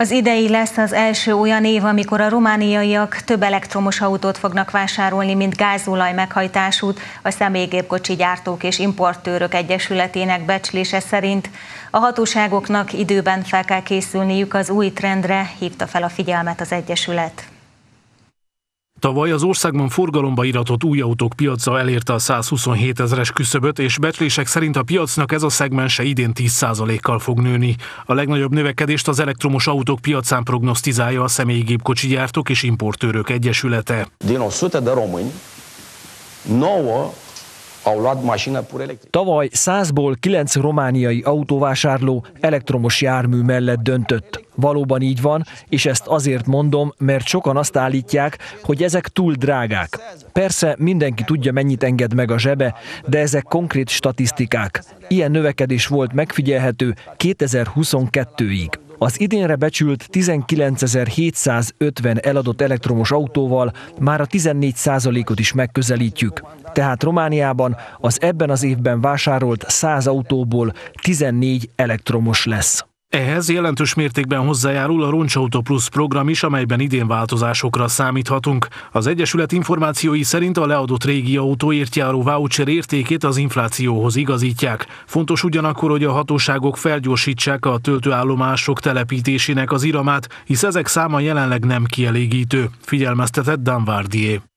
Az idei lesz az első olyan év, amikor a romániaiak több elektromos autót fognak vásárolni, mint gázolaj meghajtásút. A személygépkocsi gyártók és importőrök egyesületének becslése szerint a hatóságoknak időben fel kell készülniük az új trendre, hívta fel a figyelmet az egyesület. Tavaly az országban forgalomba iratott új autók piaca elérte a 127 ezeres küszöböt, és becslések szerint a piacnak ez a szegmense idén 10%-kal fog nőni. A legnagyobb növekedést az elektromos autók piacán prognosztizálja a személygépkocsi gyártók és importőrök egyesülete. Din 100 de români, 9 au luat mașină pur electrică. Tavaly 100-ból 9 romániai autóvásárló elektromos jármű mellett döntött. Valóban így van, és ezt azért mondom, mert sokan azt állítják, hogy ezek túl drágák. Persze mindenki tudja, mennyit enged meg a zsebe, de ezek konkrét statisztikák. Ilyen növekedés volt megfigyelhető 2022-ig. Az idénre becsült 19.750 eladott elektromos autóval már a 14% ot is megközelítjük. Tehát Romániában az ebben az évben vásárolt 100 autóból 14 elektromos lesz. Ehhez jelentős mértékben hozzájárul a Roncsauto Plus program is, amelyben idén változásokra számíthatunk. Az Egyesület információi szerint a leadott régi autóért járó voucher értékét az inflációhoz igazítják. Fontos ugyanakkor, hogy a hatóságok felgyorsítsák a töltőállomások telepítésének az iramát, hisz ezek száma jelenleg nem kielégítő, figyelmeztetett Danvardier.